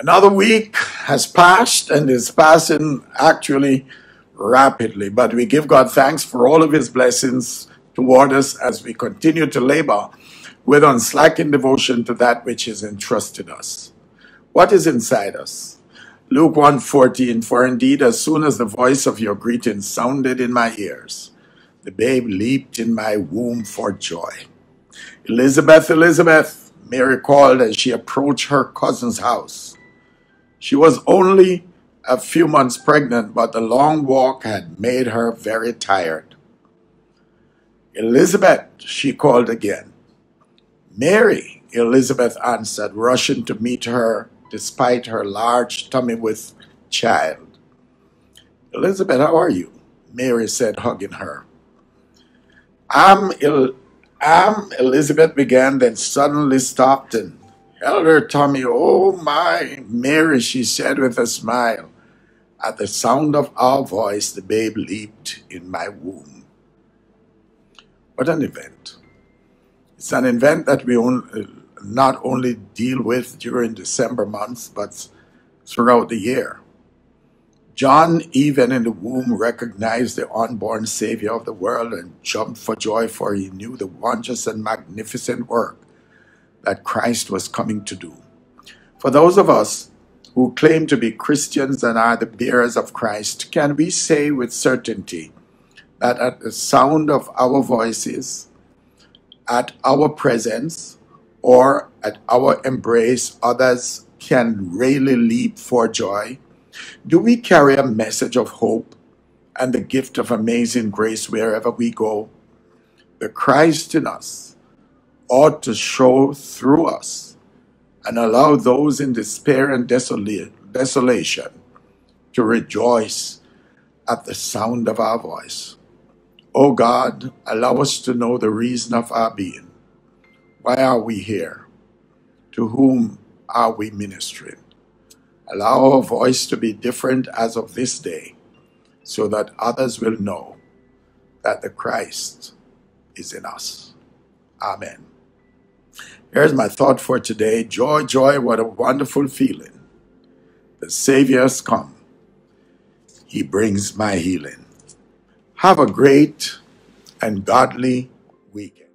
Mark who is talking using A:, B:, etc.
A: Another week has passed and is passing actually rapidly, but we give God thanks for all of his blessings toward us as we continue to labor with unslacking devotion to that which is entrusted us. What is inside us? Luke 1:14 For indeed as soon as the voice of your greeting sounded in my ears the babe leaped in my womb for joy. Elizabeth Elizabeth Mary called as she approached her cousin's house. She was only a few months pregnant, but the long walk had made her very tired. Elizabeth, she called again. Mary, Elizabeth answered, rushing to meet her despite her large tummy with child. Elizabeth, how are you? Mary said, hugging her. I'm, Il- I'm Elizabeth began, then suddenly stopped and Elder Tommy, oh my, Mary, she said with a smile. At the sound of our voice, the babe leaped in my womb. What an event. It's an event that we uh, not only deal with during December months, but throughout the year. John, even in the womb, recognized the unborn Savior of the world and jumped for joy, for he knew the wondrous and magnificent work that Christ was coming to do. For those of us who claim to be Christians and are the bearers of Christ, can we say with certainty that at the sound of our voices, at our presence, or at our embrace, others can really leap for joy? Do we carry a message of hope and the gift of amazing grace wherever we go? The Christ in us ought to show through us and allow those in despair and desolation to rejoice at the sound of our voice. O oh God, allow us to know the reason of our being. Why are we here? To whom are we ministering? Allow our voice to be different as of this day so that others will know that the Christ is in us. Amen. Here's my thought for today. Joy, joy, what a wonderful feeling. The Savior has come. He brings my healing. Have a great and godly weekend.